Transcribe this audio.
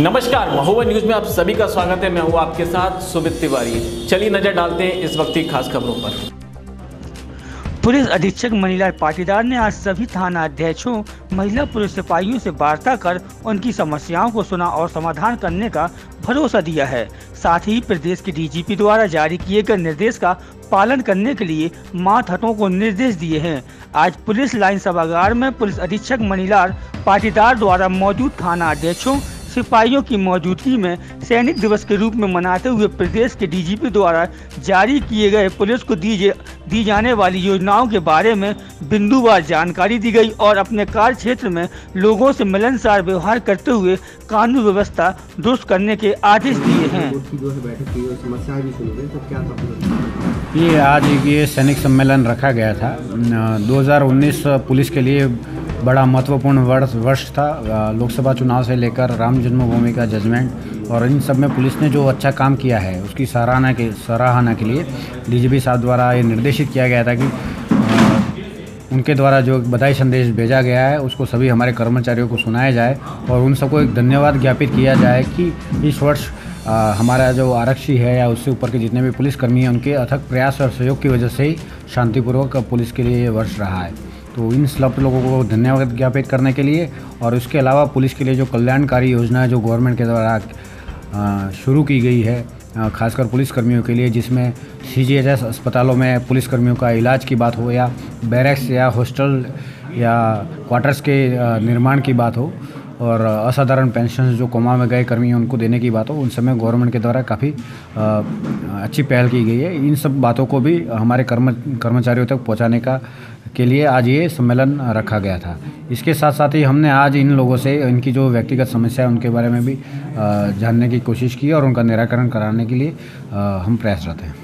नमस्कार महुआ न्यूज़ में आप सभी का स्वागत है। मैं हूँ आपके साथ सुमित तिवारी। चलिए नज़र डालते हैं इस वक्त की खास खबरों पर। पुलिस अधीक्षक मनीलाल पाटीदार ने आज सभी थाना अध्यक्षों महिला पुलिस सिपाहियों से वार्ता कर उनकी समस्याओं को सुना और समाधान करने का भरोसा दिया है। साथ ही प्रदेश के डीजीपी द्वारा जारी किए गए निर्देश का पालन करने के लिए मात हटों को निर्देश दिए हैं। आज पुलिस लाइन सभागार में पुलिस अधीक्षक मनीलाल पाटीदार द्वारा मौजूद थाना अध्यक्षों सिपाहियों की मौजूदगी में सैनिक दिवस के रूप में मनाते हुए प्रदेश के डीजीपी द्वारा जारी किए गए पुलिस को दी दी जाने वाली योजनाओं के बारे में बिंदुवार जानकारी दी गई और अपने कार्य क्षेत्र में लोगों से मिलनसार व्यवहार करते हुए कानून व्यवस्था दुरुस्त करने के आदेश दिए हैं है बैठक की और समस्याएँ भी सुनी गई तो क्या था पूरा? ये आज ये सैनिक सम्मेलन रखा गया था न, 2019 पुलिस के लिए बड़ा महत्वपूर्ण वर्ष वर्ष था। लोकसभा चुनाव से लेकर राम जन्मभूमि का जजमेंट और इन सब में पुलिस ने जो अच्छा काम किया है उसकी सराहना के सराहना के लिए डीजीपी साहब द्वारा ये निर्देशित किया गया था कि उनके द्वारा जो बधाई संदेश भेजा गया है उसको सभी हमारे कर्मचारियों को सुनाया जाए और उन सबको एक धन्यवाद ज्ञापित किया जाए कि इस वर्ष अ, हमारा जो आरक्षी है या उससे ऊपर के जितने भी पुलिसकर्मी हैं उनके अथक प्रयास और सहयोग की वजह से ही शांतिपूर्वक पुलिस के लिए ये वर्ष रहा है। तो इन सब लोगों को धन्यवाद ज्ञापित करने के लिए और उसके अलावा पुलिस के लिए जो कल्याणकारी योजना है, जो गवर्नमेंट के द्वारा शुरू की गई है खासकर खासकर पुलिसकर्मियों के लिए, जिसमें सी अस्पतालों में पुलिसकर्मियों का इलाज की बात हो या बैरक्स या हॉस्टल या क्वार्टर्स के निर्माण की बात हो और असाधारण पेंशन जो कोमा में गए कर्मी हैं, उनको देने की बात हो उन समय गवर्नमेंट के द्वारा काफ़ी अच्छी पहल की गई है। इन सब बातों को भी हमारे कर्म, कर्मचारियों तक पहुँचाने का, के लिए आज ये सम्मेलन रखा गया था। इसके साथ साथ ही हमने आज इन लोगों से, इनकी जो व्यक्तिगत समस्या है, उनके बारे में भी जानने की कोशिश की और उनका निराकरण कराने के लिए हम प्रयासरत हैं।